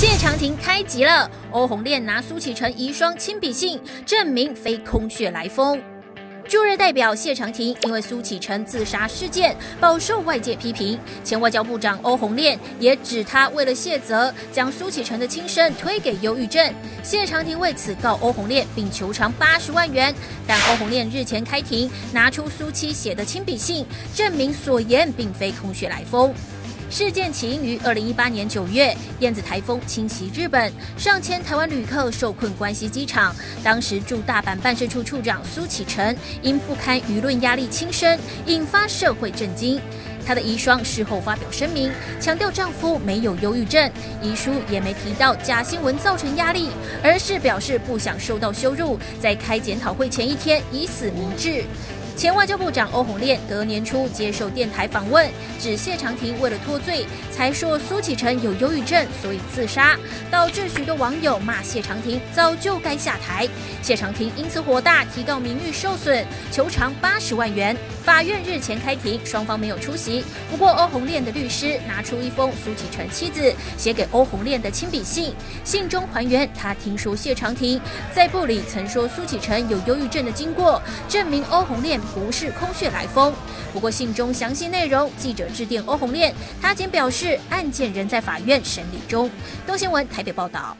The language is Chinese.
谢长廷开急了，欧红炼拿苏启成遗孀亲笔信证明非空穴来风。驻日代表谢长廷因为苏启成自杀事件饱受外界批评，前外交部长欧红炼也指他为了谢责，将苏启成的轻生推给忧郁症。谢长廷为此告欧红炼，并求偿八十万元。但欧红炼日前开庭，拿出苏七写的亲笔信，证明所言并非空穴来风。事件起因于二零一八年九月，燕子台风侵袭日本，上千台湾旅客受困关西机场。当时驻大阪办事处处长苏启成因不堪舆论压力轻生，引发社会震惊。她的遗孀事后发表声明，强调丈夫没有忧郁症，遗书也没提到假新闻造成压力，而是表示不想受到羞辱，在开检讨会前一天以死明志。前外交部长欧红炼得年初接受电台访问，指谢长廷为了脱罪，才说苏启成有忧郁症，所以自杀，导致许多网友骂谢长廷早就该下台。谢长廷因此火大，提告名誉受损，求偿八十万元。法院日前开庭，双方没有出席。不过欧红炼的律师拿出一封苏启成妻子写给欧红炼的亲笔信，信中还原他听说谢长廷在部里曾说苏启成有忧郁症的经过，证明欧红炼。不是空穴来风。不过信中详细内容，记者致电欧红炼，他仅表示案件仍在法院审理中。东新闻台北报道。